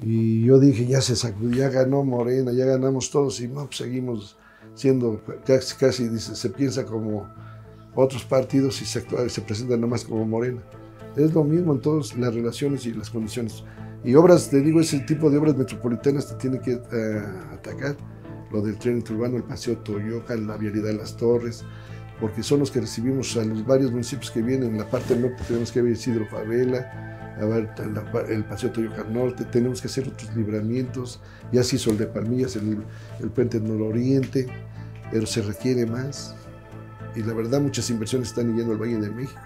Y yo dije, ya se sacudió, ya ganó Morena, ya ganamos todos y no, pues seguimos siendo casi, casi dice, se piensa como otros partidos y se, se presentan nada más como Morena. Es lo mismo en todas las relaciones y las condiciones. Y obras, te digo, ese tipo de obras metropolitanas te tiene que eh, atacar. Lo del tren urbano, el paseo Toyoca, la vialidad de las torres, porque son los que recibimos a los varios municipios que vienen. En la parte norte tenemos que ver Isidro Favela, a ver, el paseo Toyoca Norte, tenemos que hacer otros libramientos. Ya se hizo el de Palmillas, el, el puente nororiente, pero se requiere más. Y la verdad, muchas inversiones están yendo al Valle de México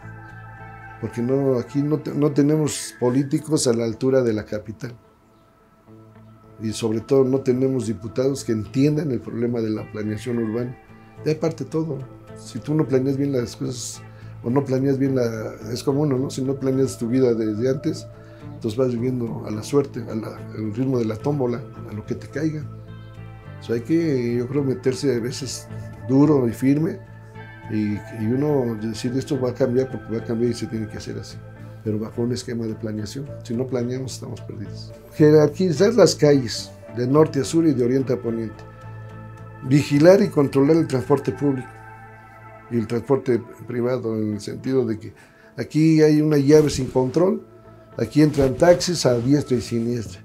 porque no, aquí no, no, tenemos políticos a la altura de la capital. Y sobre todo no tenemos diputados que entiendan el problema de la planeación urbana. De aparte todo, si tú no planeas bien las cosas o no planeas bien la... Es como uno, ¿no? Si no planeas tu vida desde antes, entonces vas viviendo a la suerte, al ritmo de la tómbola, a lo que te caiga. O hay que, yo creo, meterse a veces duro y firme y, uno decir esto va a cambiar porque va a cambiar y se tiene que hacer así, pero bajo un esquema de planeación. Si no planeamos, estamos perdidos. Jerarquizar las calles de norte a sur y de oriente a poniente. Vigilar y controlar el transporte público y el transporte privado en el sentido de que aquí hay una llave sin control, aquí entran taxis a diestra y siniestra,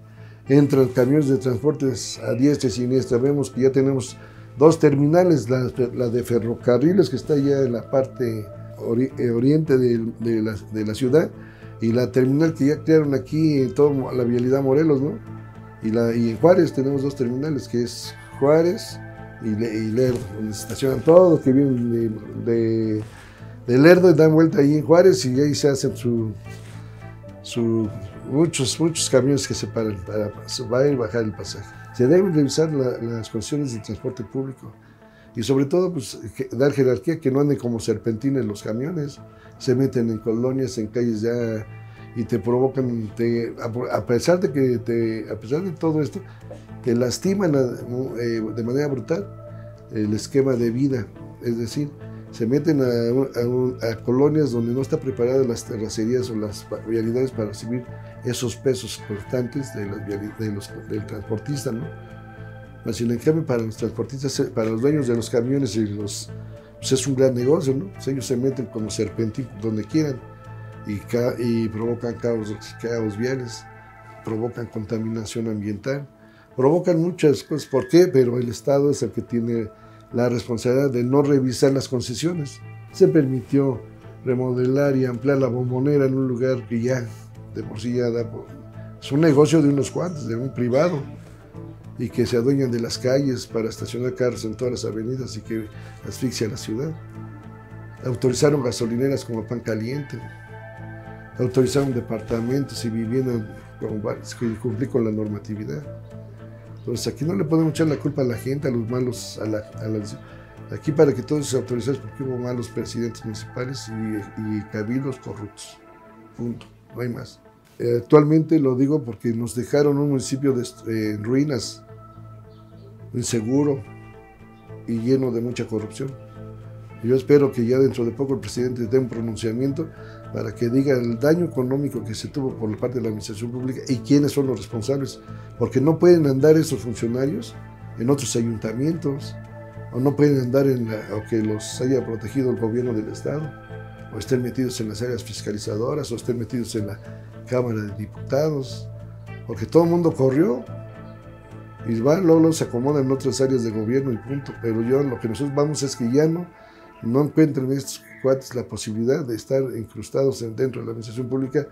entran camiones de transportes a diestra y siniestra. Vemos que ya tenemos dos terminales, la, de ferrocarriles que está allá en la parte eh, oriente de, la, ciudad y la terminal que ya crearon aquí en toda la vialidad Morelos, ¿no? Y, la, y en Juárez tenemos dos terminales, que es Juárez y, Lerdo, donde se estacionan todos que vienen de, de, Lerdo y dan vuelta ahí en Juárez y ahí se hacen su, su muchos, muchos camiones que se paran para subir y bajar el pasaje. Se deben revisar las condiciones del transporte público y sobre todo pues, dar jerarquía, que no anden como serpentines los camiones, se meten en colonias, en calles ya y te provocan, a, pesar de que te, a pesar de todo esto, te lastiman eh, de manera brutal el esquema de vida, es decir, se meten a, colonias donde no están preparadas las terracerías o las vialidades para recibir esos pesos constantes de los, del transportista, ¿no? Así en cambio para los transportistas, para los dueños de los camiones y los, pues es un gran negocio, ¿no? Pues ellos se meten como serpentín donde quieran y, provocan caos, viales, provocan contaminación ambiental, provocan muchas cosas. ¿Por qué? Pero el Estado es el que tiene la responsabilidad de no revisar las concesiones. Se permitió remodelar y ampliar la bombonera en un lugar que ya de por sí ya da... Es un negocio de unos cuantos, de un privado, y que se adueñan de las calles para estacionar carros en todas las avenidas y que asfixia la ciudad. Autorizaron gasolineras como pan caliente. Autorizaron departamentos y viviendas que cumplir con la normatividad. Entonces aquí no le podemos echar la culpa a la gente, a los malos, a la, aquí para que todos se autoricen porque hubo malos presidentes municipales y, cabildos corruptos. Punto, no hay más. Eh, actualmente lo digo porque nos dejaron un municipio de, en ruinas, inseguro y lleno de mucha corrupción. Yo espero que ya dentro de poco el presidente dé un pronunciamiento para que diga el daño económico que se tuvo por parte de la administración pública y quiénes son los responsables, porque no pueden andar esos funcionarios en otros ayuntamientos, o no pueden andar en la, o que los haya protegido el gobierno del Estado, o estén metidos en las áreas fiscalizadoras, o estén metidos en la Cámara de Diputados, porque todo el mundo corrió y van, luego se acomodan en otras áreas de gobierno y punto, pero yo lo que nosotros vamos es que ya no no encuentren estos cuates la posibilidad de estar incrustados dentro de la administración pública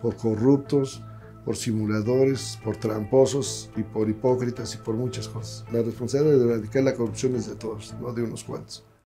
por corruptos, por simuladores, por tramposos y por hipócritas y por muchas cosas. La responsabilidad de erradicar la corrupción es de todos, no de unos cuantos.